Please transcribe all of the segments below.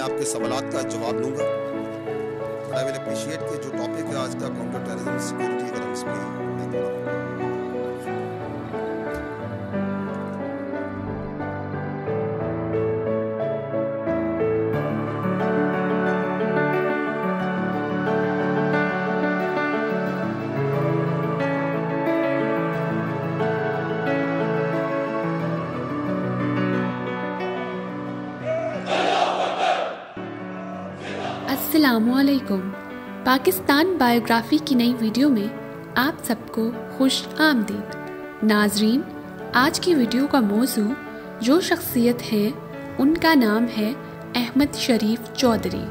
आपके सवाल का जवाब दूँगा। बट आई विल अप्रिशिएट कि जो टॉपिक है आज का काउंटर टेररिज्म सिक्योरिटी अगर हम इस पर असलकुम पाकिस्तान बायोग्राफी की नई वीडियो में आप सबको खुश आमदीद। नाजरीन, आज की वीडियो का मौजू जो शख्सियत है, उनका नाम है अहमद शरीफ चौधरी।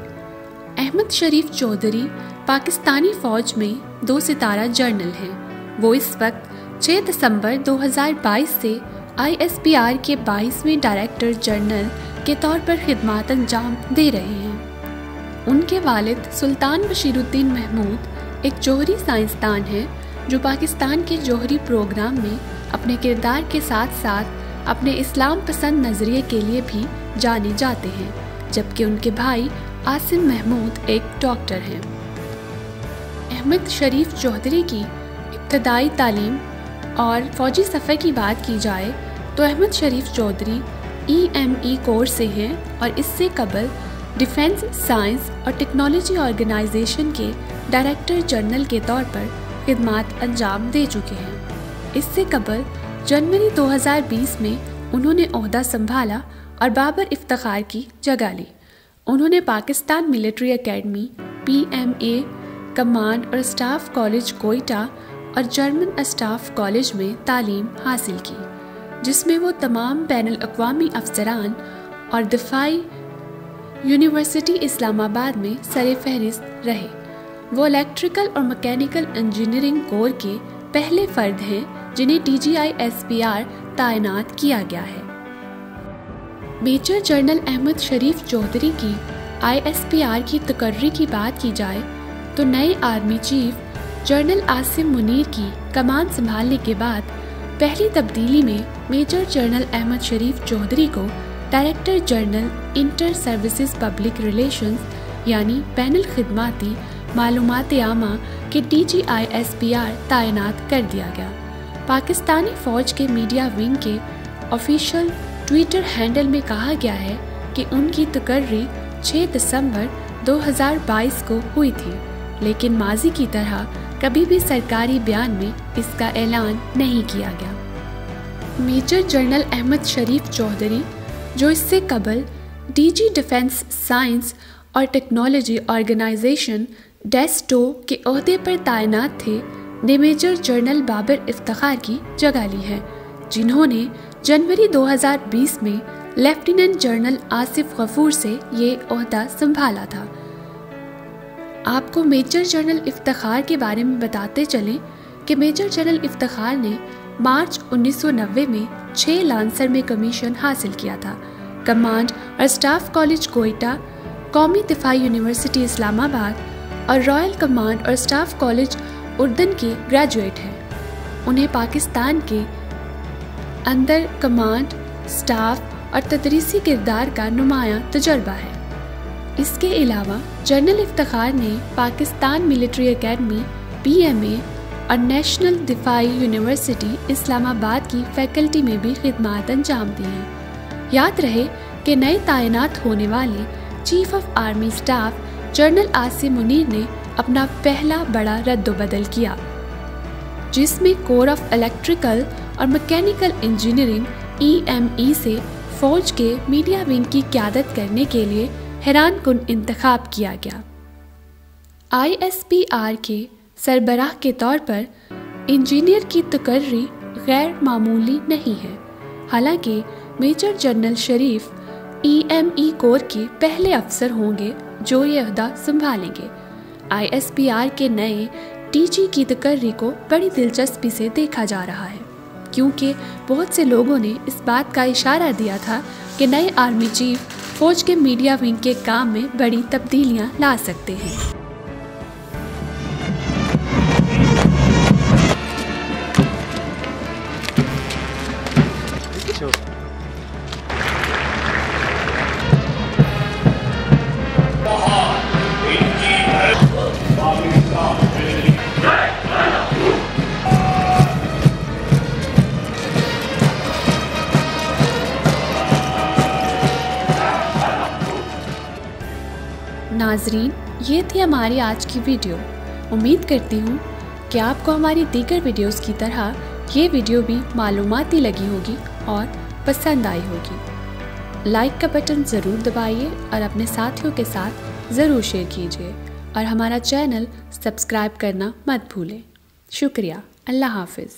अहमद शरीफ चौधरी पाकिस्तानी फ़ौज में दो सितारा जर्नल हैं। वो इस वक्त 6 दिसंबर 2022 से आईएसपीआर के 22वें डायरेक्टर जनरल के तौर पर खिदमत अंजाम दे रहे हैं। उनके वालिद सुल्तान बशीरुद्दीन महमूद एक जौहरी साइंसदान हैं, जो पाकिस्तान के जौहरी प्रोग्राम में अपने किरदार के साथ साथ अपने इस्लाम पसंद नज़रिए के लिए भी जाने जाते हैं, जबकि उनके भाई आसिम महमूद एक डॉक्टर हैं। अहमद शरीफ चौधरी की इब्तदाई तालीम और फौजी सफ़र की बात की जाए तो Ahmed Sharif Chaudhry E M E corps से हैं और इससे कबल डिफेंस, साइंस और टेक्नोलॉजी ऑर्गेनाइजेशन के डायरेक्टर जनरल के तौर पर खिदमत अंजाम दे चुके हैं। इससे कबल जनवरी 2020 में उन्होंने अहदा संभाला और बाबर इफ्तार की जगह ली। उन्होंने Pakistan military academy, P M A, command और स्टाफ कॉलेज कोयटा और जर्मन स्टाफ कॉलेज में तालीम हासिल की, जिसमें वो तमाम बैन अवी अफसरान और दिफाई यूनिवर्सिटी इस्लामाबाद में सर फहरिस्त रहे। वो इलेक्ट्रिकल और मैकेनिकल इंजीनियरिंग कोर के पहले फर्द हैं, जिन्हें D G I S P R तैनात किया गया है। मेजर जनरल अहमद शरीफ चौधरी की आई एस पी आर की तकर्री की बात की जाए तो नए army chief general Asim Munir की कमान संभालने के बाद पहली तब्दीली में मेजर जनरल अहमद शरीफ चौधरी को director general inter services public relations, यानी बैन खदमाती मालूम आमा के D G I S P R तैनात कर दिया गया। पाकिस्तानी फ़ौज के मीडिया विंग के ऑफिशियल ट्विटर हैंडल में कहा गया है कि उनकी तकर्री 6 दिसंबर 2022 को हुई थी, लेकिन माजी की तरह कभी भी सरकारी बयान में इसका ऐलान नहीं किया गया। मेजर जनरल अहमद शरीफ चौधरी जो इससे कबल डीजी डिफेंस साइंस और टेक्नोलॉजी ऑर्गेनाइजेशन डेस्टो के अहदे पर तैनात थे, ने मेजर जनरल बाबर इफ्तार की जगह ली है, जिन्होंने जनवरी 2020 में लेफ्टिनेंट जनरल आसिफ गफूर से ये अहदा संभाला था। आपको मेजर जनरल इफ्तार के बारे में बताते चलें कि मेजर जनरल इफ्तार ने मार्च 1990 में छः लांसर में कमीशन हासिल किया था। कमांड और स्टाफ कॉलेज कोयटा कौमी दिफाई यूनिवर्सिटी इस्लामाबाद और रॉयल कमांड और स्टाफ कॉलेज उर्दन के ग्रेजुएट हैं। उन्हें पाकिस्तान के अंदर कमांड स्टाफ और तदरीसी किरदार का नुमाया तजर्बा है। इसके अलावा जनरल इफ्तार ने Pakistan military academy P M A और नेशनल दिफाई यूनिवर्सिटी इस्लामाबाद की फैकल्टी में भी खदमात अंजाम दी हैं। याद रहे कि नए तैनात होने वाले chief of army staff general Asim Munir ने अपना पहला बड़ा रद्दबदल किया, जिसमें कोर ऑफ़ इलेक्ट्रिकल और मैकेनिकल इंजीनियरिंग ईएमई से फौज के मीडिया विंग की क्यादत करने के लिए हैरान कन इंतखब किया गया। आईएसपीआर के सरबराह के तौर पर, इंजीनियर की तकर्री गैर मामूली नहीं है। हालाँकि, major general Sharif EME corps के पहले अफसर होंगे, जो ये अहदा संभालेंगे। आईएसपीआर के नए टीजी की तकर्री को बड़ी दिलचस्पी से देखा जा रहा है, क्योंकि बहुत से लोगों ने इस बात का इशारा दिया था कि नए आर्मी चीफ फौज के मीडिया विंग के काम में बड़ी तब्दीलियाँ ला सकते हैं। नाजरीन, ये थी हमारी आज की वीडियो। उम्मीद करती हूँ कि आपको हमारी दीगर वीडियोस की तरह ये वीडियो भी मालूमती लगी होगी और पसंद आई होगी। लाइक का बटन ज़रूर दबाइए और अपने साथियों के साथ ज़रूर शेयर कीजिए और हमारा चैनल सब्सक्राइब करना मत भूलें। शुक्रिया। अल्लाह हाफिज़।